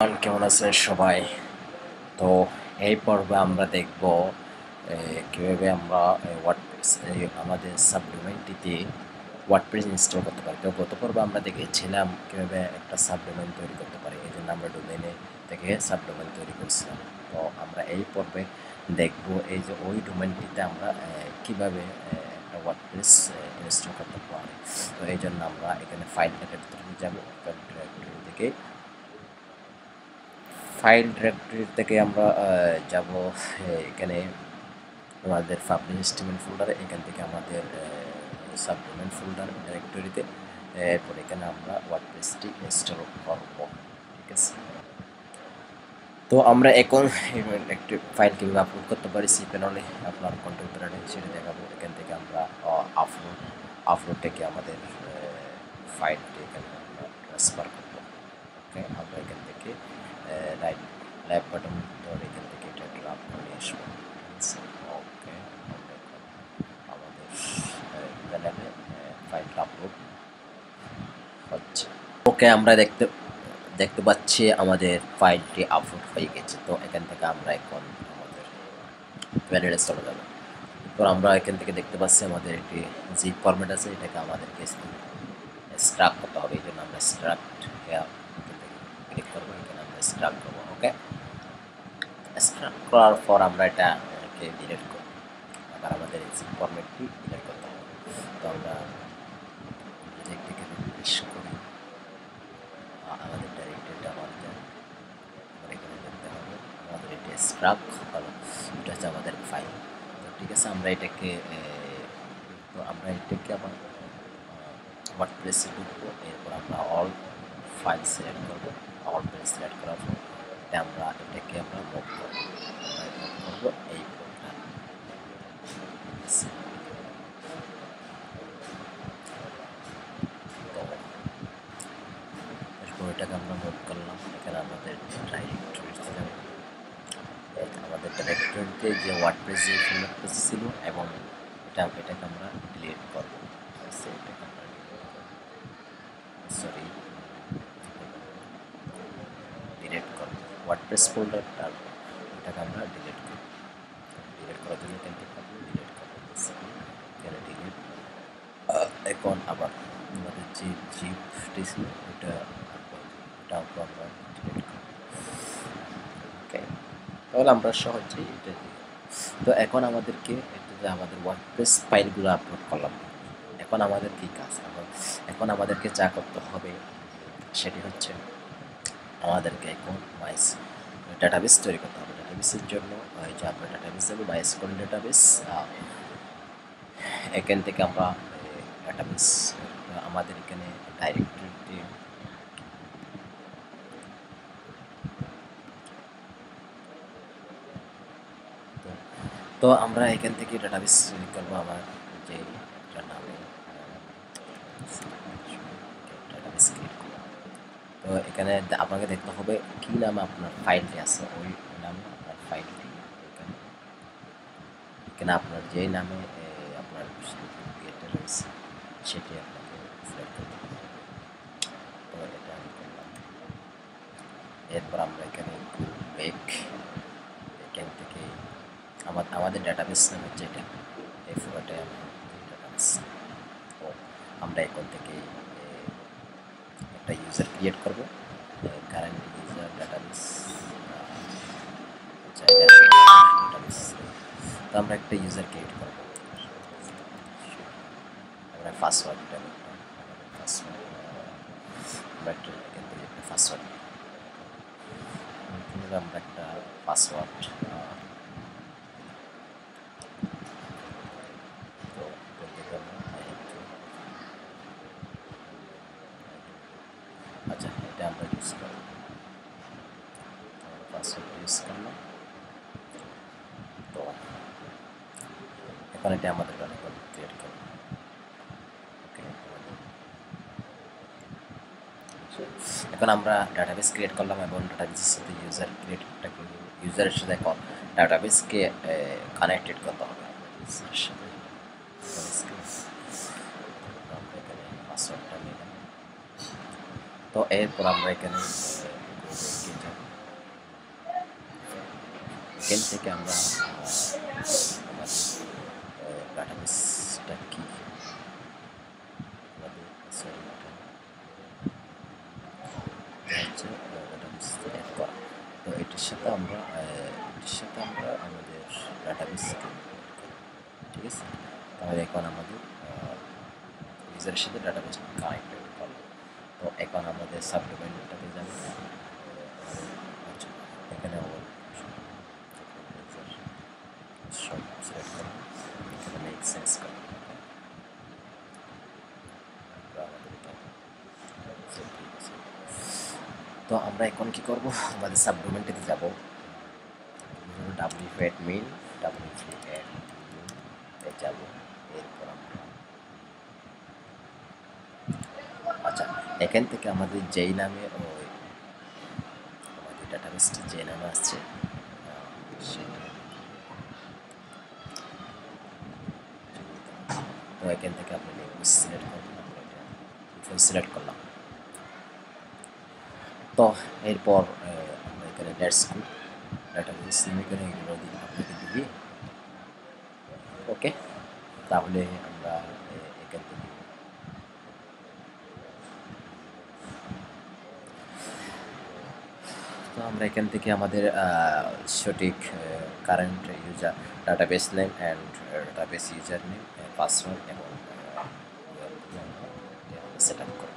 কেমন আছেন সবাই? তো এই পর্বে আমরা দেখব কীভাবে আমরা ওয়ার্ডপ্রেস আমাদের সাবডোমেনটিতে ওয়ার্ডপ্রেস ইনস্টল করতে পারি। তো গত পর্বে আমরা দেখেছিলাম কীভাবে একটা সাবডোমেন তৈরি করতে পারি। এই জন্য আমরা ডোমেনে থেকে সাবডোমেন তৈরি করছিলাম। তো আমরা এই পর্বে দেখব এই যে ওই ডোমেনটিতে আমরা কীভাবে একটা ওয়ার্ডপ্রেস ইনস্টল করতে পারি। তো এই জন্য আমরা এখানে ফাইল ডিরেক্টরি যাব। ফাইল ডিরেক্টরি থেকে ফাইল ডিরেক্টরি থেকে আমরা যাব এখানে আমাদের পাবলিক স্টেটমেন্ট ফোল্ডারে এখান থেকে আমাদের সাবডোমেন্ট ফোল্ডার ডিরেক্টরিতে এরপর এখানে আমরা ওয়ার্ডপ্রেসটি ইনস্টল করব, ঠিক আছে? তো আমরা এখন একটি ফাইল কীভাবে আপলোড করতে পারি সি প্যানেলে আপনার কন্টেম্পোরারি সেটা দেখাবো, এখান থেকে আমরা আপলোড আপলোড থেকে আমাদের ফাইলটি এখানে আমরা ট্রান্সফার করব ওকে আমরা এখান থেকে রাইট লেফট বাটন ধরে এখান থেকে এটা ড্রাপ করে আসব। ওকে আমাদের প্যানেলে আপলোড হচ্ছে। ওকে আমরা দেখতে দেখতে পাচ্ছি আমাদের ফাইলটি আপলোড হয়ে গেছে। তো এখান থেকে আমরা এখন আমাদের প্যানেলে চলে যাব। তো আমরা এখান থেকে দেখতে পাচ্ছি আমাদের একটি জিপ ফরম্যাট আছে এটাকে আমাদেরকে স্ট্রাক করতে হবে। এই জন্য আমরা স্ট্রাক্ট ক্লিক করব। স্ট্রাক করব ওকে স্ট্রাক করার পর আমরা এটাকে ডিলিট করব। আবার আমাদের এই জিপ ফরম্যাটটি ডিলিট করতে হবে। তো আমরা যদি একটিকে রিফ্রেশ করি আমাদের এটি স্ট্রাক হলো, এটা হচ্ছে আমাদের ফাইল তো ঠিক আছে, আমরা এটাকে তো আমরা এটাকে আবার ওয়ার্ড প্রেসে ঢুকবো, এরপর আমরা অল ফাইল সিলেক্ট করব। অল ফাইল সিলেক্ট করার পর আমরা এটাকে আমরা মুভ করব। আমরা মুভ করব এই প্রোগ্রাম এটাকে আমরা মুভ করলাম। এখানে আমাদের ডাইরেক্টরিতে যাবে। আমাদের ডাইরেক্টরিতে যে ওয়ার্ড প্রেস যে পেজ ছিল এবং এটা এটাকে আমরা ডিলিট করব এটাকে আমরা সরি ডিলিট করব ওয়ার্ডপ্রেস ফোল্ডারটা এটাকে আমরা ডিলিট করব। ডিলিট করার জন্য এখান থেকে আপনি ডিলিট করবেন ডিলিট এখন আবার আমাদের যে জিপটি ছিল, ওটা আমরা ডিলিট করব। ওকে তাহলে আমরা সহজেই এটা তো এখন আমাদেরকে আমাদের ওয়ার্ডপ্রেস ফাইলগুলো আপলোড করলাম, এখন আমাদের কী কাজ? এখন আমাদেরকে যা করতে হবে, সেটি হচ্ছে আমাদেরকে এখন মাইস ডাটাবেস তৈরি করতে হবে। ডাটাবেসের জন্য এই যে আমরা ডাটাবেস যাব মাইস্কল ডাটাবেস এখান থেকে আমরা ডাটাবেস আমাদের এখানে ডাইরেক্টরিটি তো আমরা এখান থেকে ডাটাবেস করব আমার যে নামে ডাটাবেস ক্রিয়েট করব তো এখানে আপনাকে দেখতে হবে কী নামে আপনার ফাইলটি আছে। ওই নামে আপনার ফাইলটি এখানে এখানে আপনার যেই নামে আপনার রয়েছে, সেটি আপনাকে তো এটা এরপর আমরা এখানে ব্যাক এখান থেকে আমাদের আমাদের ডাটাবেস নাম হচ্ছে এটা এই ফোটোটাই আমার তো আমরা এখন থেকে একটা ইউজার ক্রিয়েট করব। কারেন্ট ইউজার ডাটাবেস তো আমরা একটা ইউজার ক্রিয়েট করব। আমরা পাসওয়ার্ড পাসওয়ার্ড আমরা পাসওয়ার্ড আমরা একটা পাসওয়ার্ড আচ্ছা এটা আমরা ইউজ করব পাসওয়ার্ড ইউজ করলাম তো এখন এটা আমাদের রেকর্ড ক্রিয়েট ওকে এখন আমরা ডাটাবেস ক্রিয়েট করলাম এবং ডাটাবেসের সাথে ইউজার ক্রিয়েটটাকে ইউজারের সাথে এখন ডাটাবেসকে কানেক্টেড করতে হবে। তো এরপর আমরা এখানে এখান থেকে আমরা আমাদের ডাটাবেসটা কি আমাদের সরি হচ্ছে ডাটাবেস অ্যাড করা তো এটির সাথে আমরা এটির সাথে আমরা আমাদের ডাটাবেসকে ঠিক আছে? তাহলে এখন আমাদের ইউজারের সাথে ডাটাবেস কানেক্টেড করব তো এখন আমাদের সাবডোমেনটাতে যাবে। আচ্ছা এখানে আমার সব সিলেক্ট করব এখানে মেক সেন্স করব তো আমরা এখন কি করব? আমাদের সাবডোমেনটাতে যাব। ডাব্লিউ ফ্যাট মিন ডাব্লিউ ফ্রি অ্যাড যাব। এরপর আমরা আচ্ছা এখান থেকে আমাদের যেই নামে ওই আমাদের ডাটাবেসটি যে নামে আসছে, সেটা। তো এখান থেকে আপনি সিলেক্ট করবেন সিলেক্ট করলাম। তো এরপর এখানে লেটস গো ডাটাবেস এখানে এগুলো আপনাকে দিবি। ওকে তাহলে আমরা এখান থেকে তো আমরা এখান থেকে আমাদের সঠিক current user database name and database user name password এবং সেট আপ করব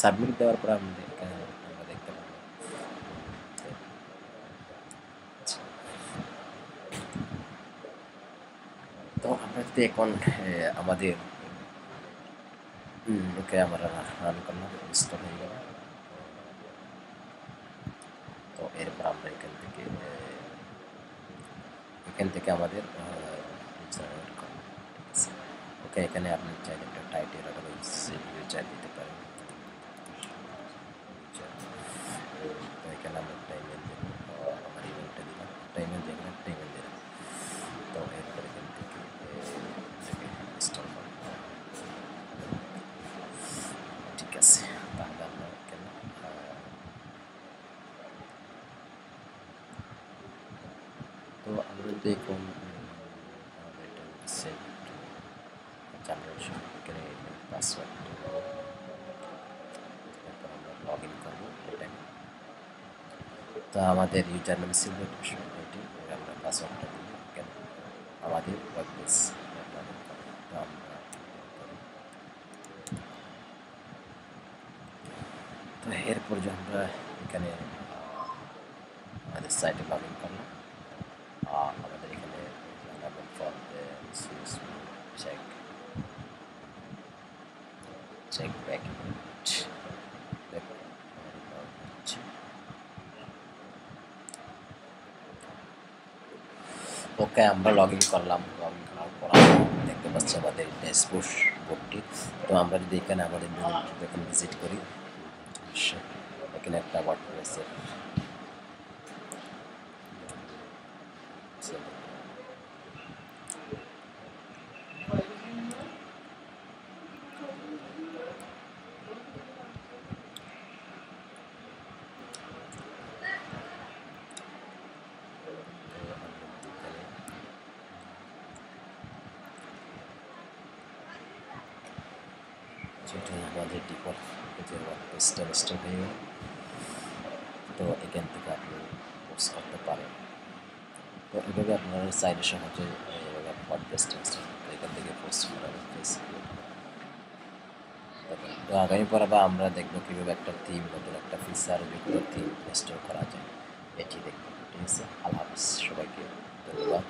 সাবমিট দেওয়ার পর আমরা দেখতে পাবো। তো আমরা যদি এখন আমাদের ওকে আমরা রান করলাম ইনস্টল হয়ে গেল। তো এরপর আমরা এখান থেকে এখান থেকে আমাদের ওকে এখানে আপনি চাইলে একটা টাইটেল অথবা ইউজার দিতে পারেন তো এখানে আমরা একটা ইমেল দেবো আমার ইমেলটা দিলাম একটা ইমেল দেখলাম একটা ইমেল দিলাম তো এরপর এখান থেকে ইনস্টল ঠিক আছে তাহলে আমরা এখানে এটা সেট জেনারেশন এখানে পাসওয়ার্ড তারপর লগ ইন করব এটাকে তো আমাদের ইউজার নেম সিলভার এটি আমরা পাসওয়ার্ডটা দিই এখানে আমাদের ইন করব তো এরপর যে আমরা এখানে আমাদের সাইটে লগ ইন করলাম আমাদের এখানে for check check back okay আমরা লগ ইন করলাম লগ ইন করার পর দেখতে পাচ্ছি আমাদের ড্যাশবোর্ড বোর্ডটি তো আমরা যদি এখানে আমাদের ভিজিট করি। এখানে একটা ওয়ার্ডপ্রেসের যেটা আমাদের ডিফল্ট যে ওয়ার্ডপ্রেসটা ইনস্টল হয়ে তো এখান থেকে আপনি পোস্ট করতে পারেন। তো এভাবে আপনারা ওয়ার্ডপ্রেসটা ইনস্টল এখান থেকে পোস্ট করার তো আগামী পর আবার আমরা দেখব কীভাবে একটা থিম নতুন একটা ফিচার বিভিন্ন থিম ইনস্টল করা যায়। এটি দেখব ঠিক আছে? আল্লাহ হাফিজ, সবাইকে ধন্যবাদ।